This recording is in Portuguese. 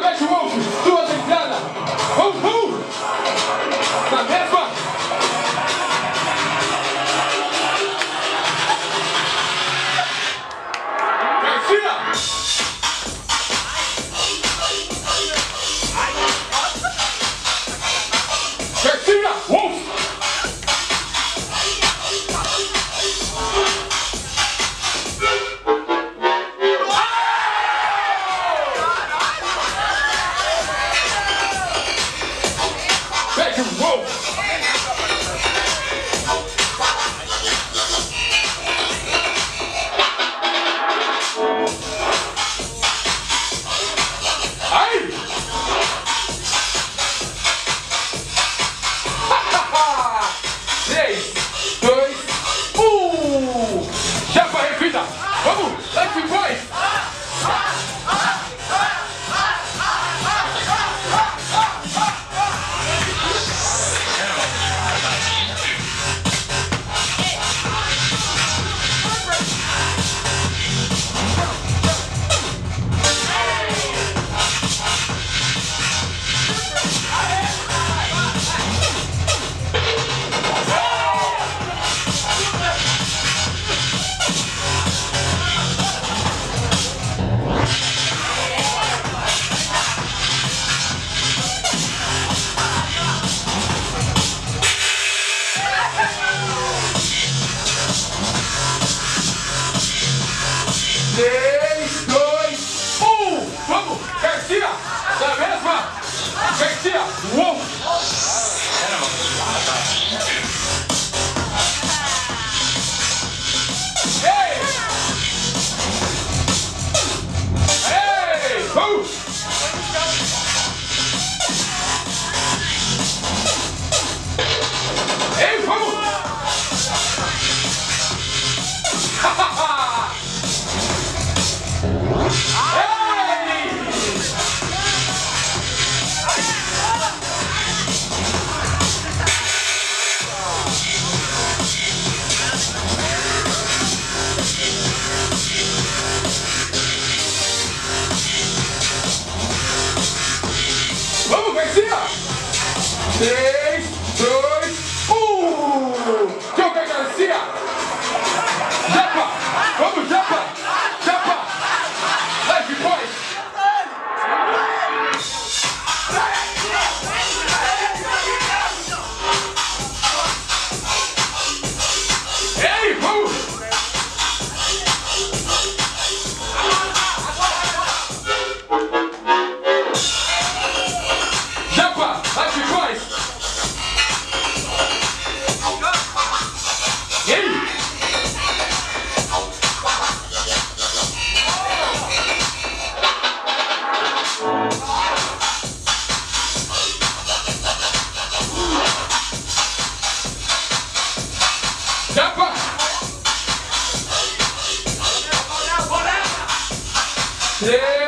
Beijo, Wolfos, duas entradas. Oh! Sim. 네.